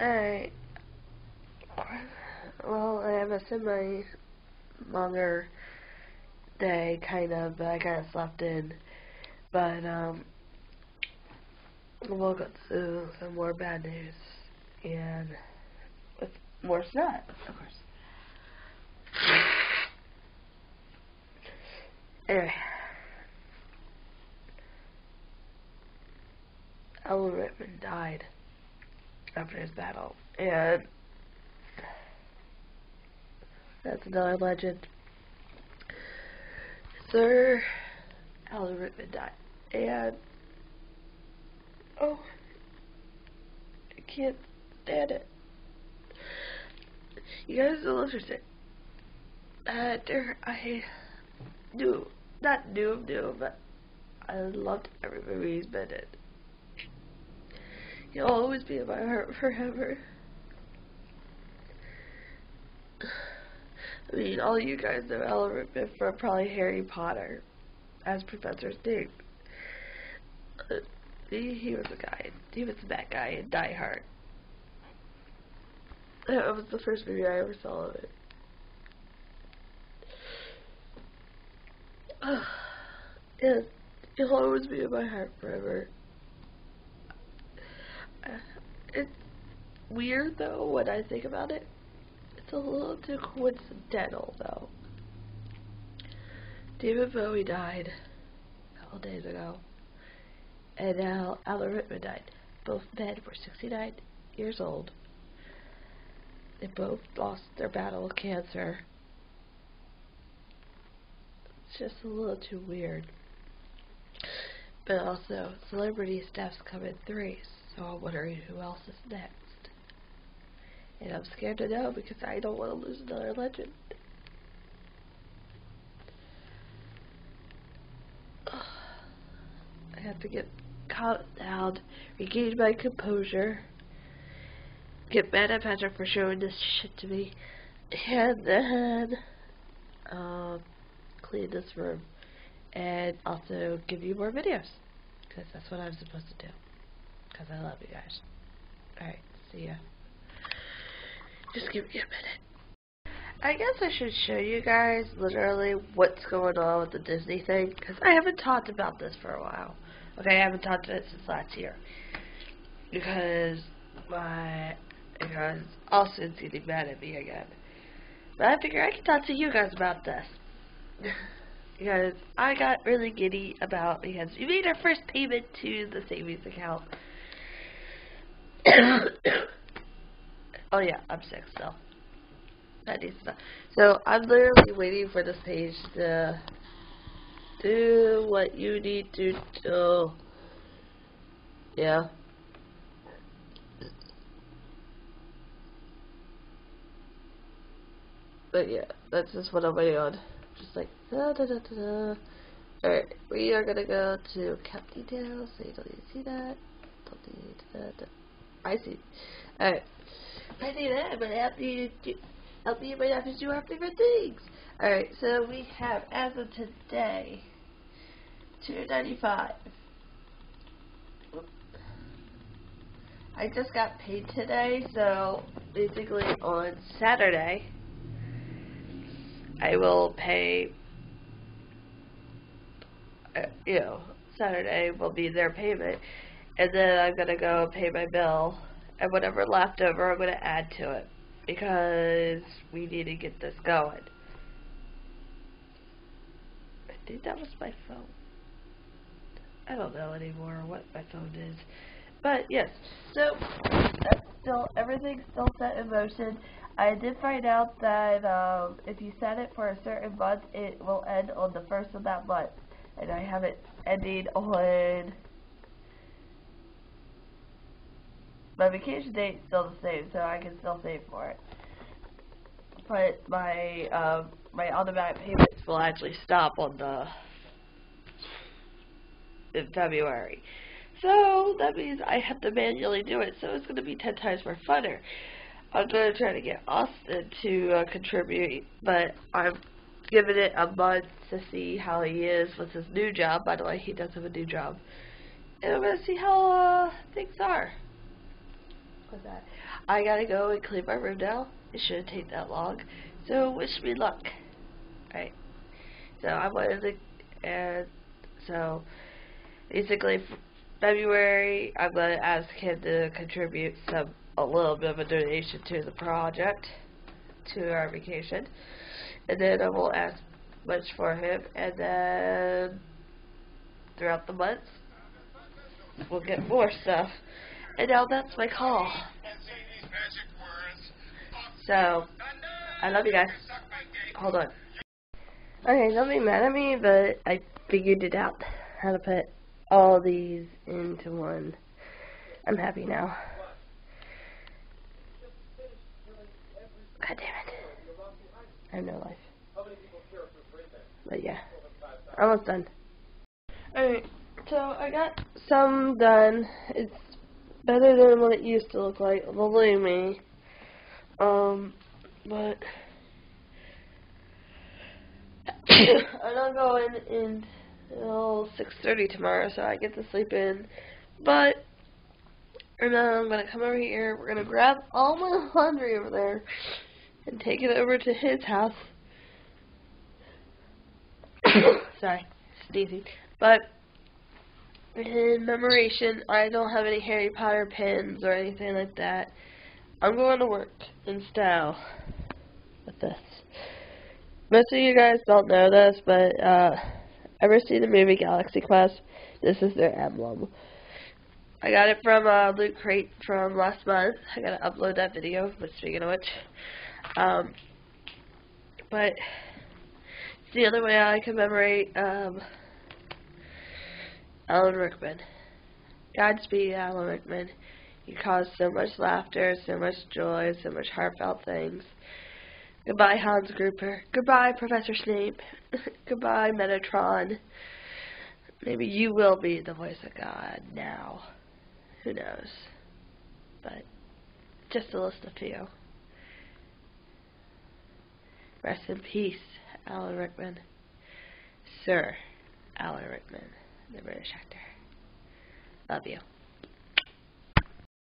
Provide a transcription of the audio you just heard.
Alright. Well, I have a semi longer day, kind of, but I kind of slept in. But, um, we'll go through some more bad news. And with more snot, of course. Anyway. Alan Rickman died after his battle. And that's another legend. Sir Alan Rickman died. And oh I can't stand it. You guys don't understand. Uh, I knew, not knew him, knew but I loved every movie he's been in. He'll always be in my heart forever. I mean, all you guys know Rickman from probably Harry Potter as Professor Snape. He, he was a guy. He was that guy in Die Hard. That was the first movie I ever saw of it. Uh, yeah, he'll always be in my heart forever. It's weird though when I think about it. It's a little too coincidental though. David Bowie died a couple days ago, and now Alan Rickman died. Both men were 69 years old. They both lost their battle with cancer. It's just a little too weird. But also, celebrity deaths come in threes, so I'm wondering who else is next. And I'm scared to know because I don't want to lose another legend. I have to get calmed down, regain my composure, get mad at Patrick for showing this shit to me, and then um, clean this room, and also give you more videos, because that's what I'm supposed to do, because I love you guys. Alright, see ya. Just give me a minute. I guess I should show you guys literally what's going on with the Disney thing, because I haven't talked about this for a while. Okay, I haven't talked about it since last year. Because my, because Austin's getting mad at me again. But I figure I can talk to you guys about this. because I got really giddy about, because we made our first payment to the savings account. Oh yeah, I'm sick still. That needs to So I'm literally waiting for this page to do what you need to do. Yeah. But yeah, that's just what I'm waiting on. Just like da da da da da. Alright, we are gonna go to account details, so you don't need to see that. Don't need that. I see. Alright. I see that, but have to do help me might have do our different things. Alright, so we have as of today two ninety five. I just got paid today, so basically on Saturday I will pay uh, you know, Saturday will be their payment and then I'm gonna go pay my bill and whatever left over I'm gonna add to it because we need to get this going. I think that was my phone. I don't know anymore what my phone is. But yes, so that's still everything's still set in motion. I did find out that um, if you set it for a certain month, it will end on the first of that month, and I have it ending on my vacation date still the same, so I can still save for it. But my um, my automatic payments will actually stop on the in February. So that means I have to manually do it, so it's going to be 10 times more funner. I'm going to try to get Austin to uh, contribute, but I'm giving it a month to see how he is with his new job. By the way, he does have a new job. And I'm going to see how uh, things are. With that. I gotta go and clean my room now. It shouldn't take that long. So wish me luck. Alright. So I wanted to, and so basically February I'm gonna ask him to contribute some a little bit of a donation to the project, to our vacation, and then I won't ask much for him, and then throughout the months we'll get more stuff. And now that's my call. So, I love you guys. Hold on. Okay, don't be mad at me, but I figured it out how to put all these into one. I'm happy now. God damn it. I have no life. But yeah, almost done. Alright, so I got some done. It's better than what it used to look like, believe me. Um, but I'm not going until 6.30 tomorrow, so I get to sleep in. But, and then I'm going to come over here, we're going to grab all my laundry over there, and take it over to his house. Sorry, sneezing. But, in commemoration, I don't have any Harry Potter pins or anything like that. I'm going to work in style with this. Most of you guys don't know this, but uh, ever see the movie Galaxy Quest? This is their emblem. I got it from uh, Loot Crate from last month. I gotta upload that video, but speaking of which. Um, but it's the other way I commemorate um, Alan Rickman. Godspeed, Alan Rickman. You caused so much laughter, so much joy, so much heartfelt things. Goodbye, Hans Gruber. Goodbye, Professor Snape. Goodbye, Metatron. Maybe you will be the voice of God now. Who knows? But just to list a few. Rest in peace, Alan Rickman. Sir Alan Rickman, the British actor. Love you.